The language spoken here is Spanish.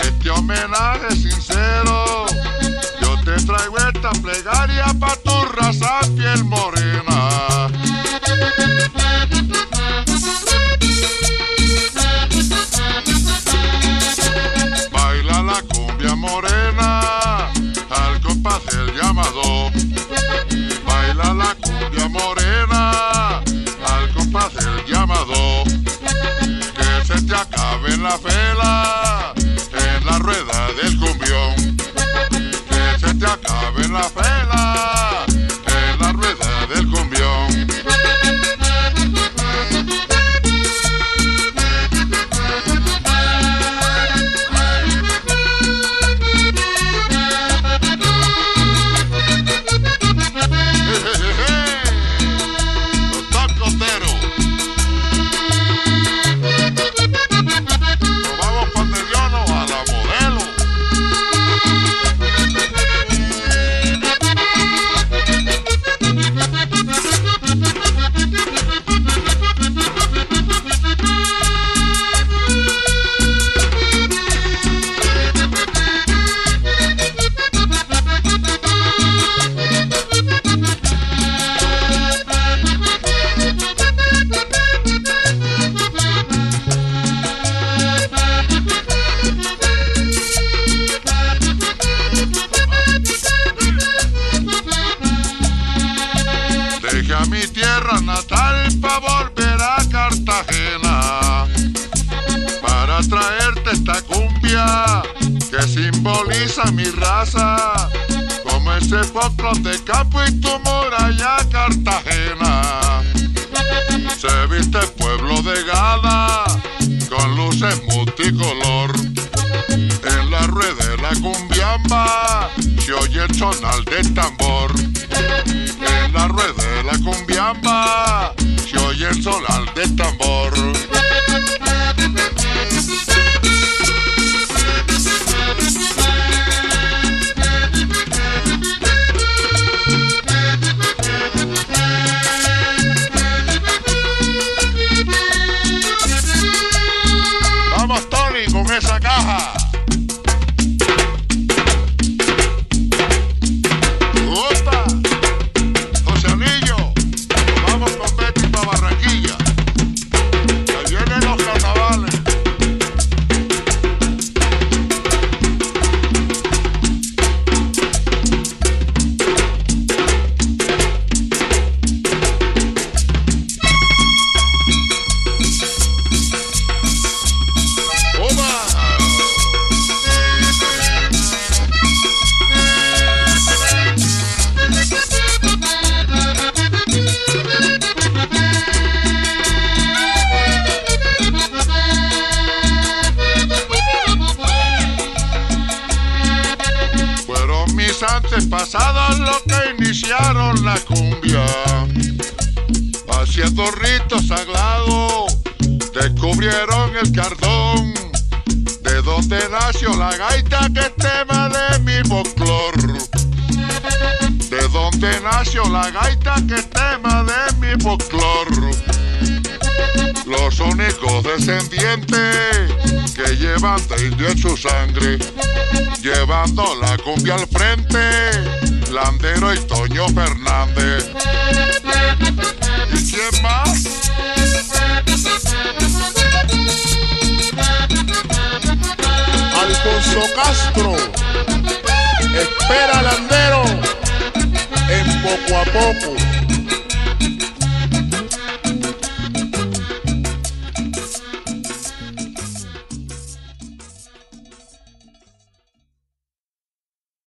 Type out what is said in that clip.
Este homenaje sincero, yo te traigo esta plegaria para tu raza piel morena. Baila la cumbia morena, al compás del llamado. Baila la cumbia morena, al compás del llamado se acabe en la fela, en la rueda del cumbión. Que se te acabe en la fela. Mi tierra natal pa' volver a Cartagena. Para traerte esta cumbia que simboliza mi raza Como ese poco de campo y tu muralla Cartagena. Se viste el pueblo de gala con luces multicolor. En la rueda de la cumbiamba se oye el sonal del tambor cumbiamba se oye el solar del tambor. Iniciaron la cumbia. Haciendo ritos sagrados, descubrieron el cardón. De donde nació la gaita que es tema de mi folclor. De donde nació la gaita que es tema de mi folclor. Los únicos descendientes que llevan de indio en su sangre llevando la cumbia al frente, Landero y Toño Fernández. ¿Y quién más? Alfonso Castro. Espera Landero en poco a poco.